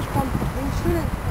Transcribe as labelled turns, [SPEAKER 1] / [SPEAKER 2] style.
[SPEAKER 1] ich komme. Wenn ich schöne